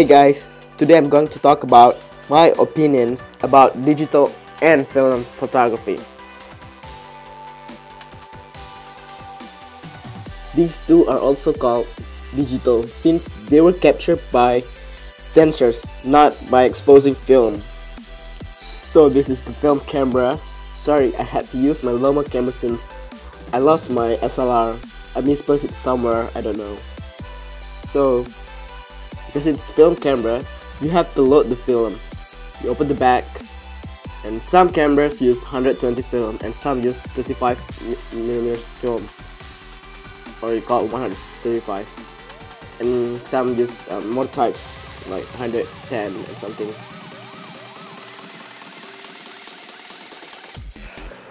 Hey guys, today I'm going to talk about my opinions about digital and film photography. These two are also called digital since they were captured by sensors, not by exposing film. So this is the film camera. Sorry, I had to use my Lomo camera since I lost my SLR. I misplaced it somewhere, I don't know. So, because it's film camera, you have to load the film. You open the back, and some cameras use 120 film and some use 35 millimeters film, or you call it 135, and some use um, more types like 110 and something.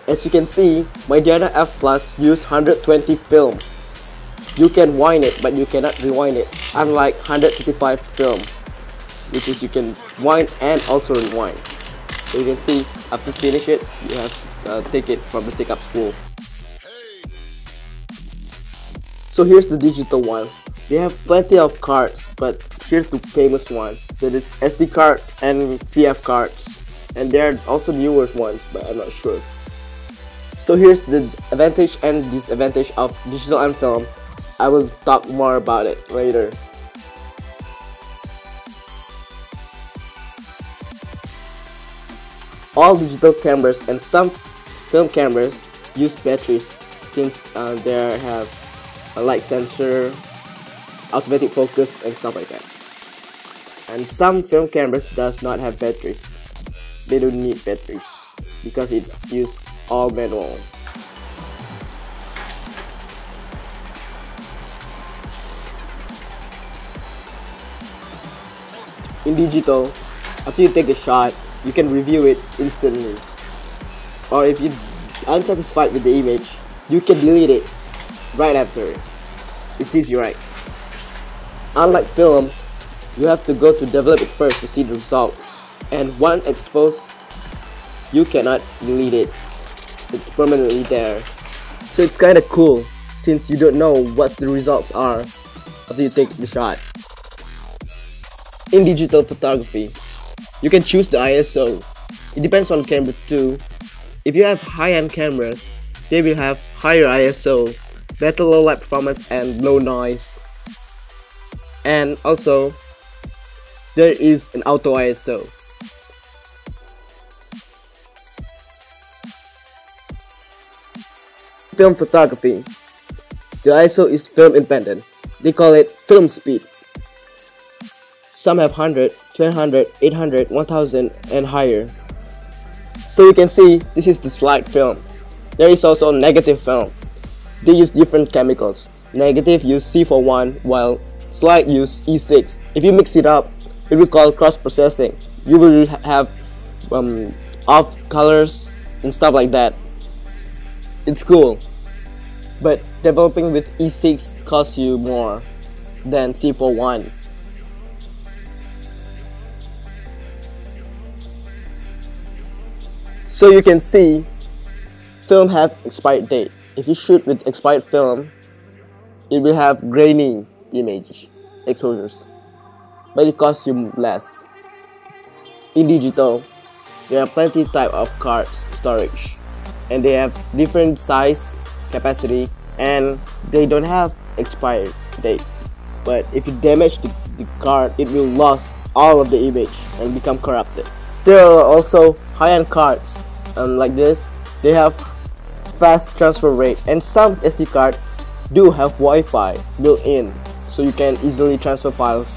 As you can see, my Diana F Plus use 120 film. You can wind it, but you cannot rewind it, unlike 155 film, which is you can wind and also rewind. So you can see, after finish it, you have uh, take it from the take up spool. So here's the digital ones. They have plenty of cards, but here's the famous one. That is SD card and CF cards. And there are also newer ones, but I'm not sure. So here's the advantage and disadvantage of digital and film. I will talk more about it later. All digital cameras and some film cameras use batteries since uh, they have a light sensor, automatic focus and stuff like that. And some film cameras does not have batteries. They don't need batteries because it use all manual. In digital, after you take a shot, you can review it instantly. Or if you're unsatisfied with the image, you can delete it right after. It's easy, right? Unlike film, you have to go to develop it first to see the results. And once exposed, you cannot delete it it's permanently there. So it's kinda cool since you don't know what the results are after you take the shot. In digital photography, you can choose the ISO. It depends on camera too. If you have high-end cameras, they will have higher ISO, better low light performance and low noise. And also, there is an auto ISO. film photography. The ISO is film independent. They call it film speed. Some have 100, 200, 800, 1000 and higher. So you can see this is the slide film. There is also negative film. They use different chemicals. Negative use C41 while slide use E6. If you mix it up, it will call cross processing. You will have um, off colors and stuff like that. It's cool but developing with E6 costs you more than C41. So you can see film have expired date. If you shoot with expired film, it will have grainy image exposures, but it costs you less. In digital, there are plenty type of cards storage, and they have different size capacity and they don't have expired date. But if you damage the, the card it will lose all of the image and become corrupted. There are also high-end cards um, like this they have fast transfer rate and some SD card do have Wi-Fi built in so you can easily transfer files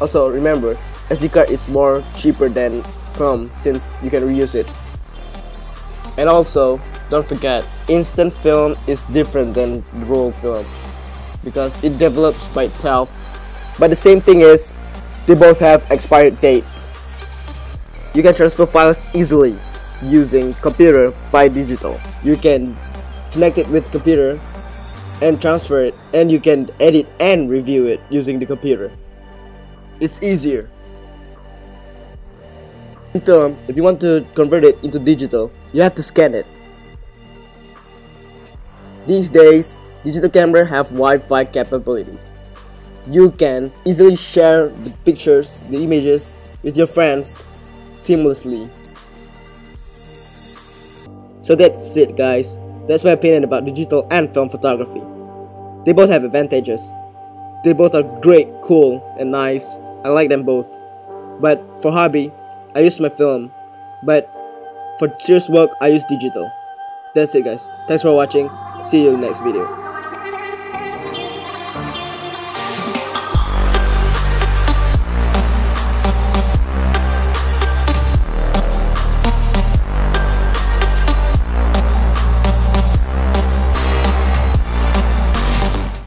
also remember SD card is more cheaper than film since you can reuse it and also don't forget, instant film is different than roll film because it develops by itself. But the same thing is, they both have expired date. You can transfer files easily using computer by digital. You can connect it with computer and transfer it and you can edit and review it using the computer. It's easier. In film, if you want to convert it into digital, you have to scan it. These days, digital camera have Wi-Fi capability. you can easily share the pictures, the images with your friends seamlessly. So that's it guys. That's my opinion about digital and film photography. They both have advantages. They both are great, cool, and nice. I like them both. But for hobby, I use my film. But for serious work, I use digital. That's it guys. Thanks for watching. See you in the next video.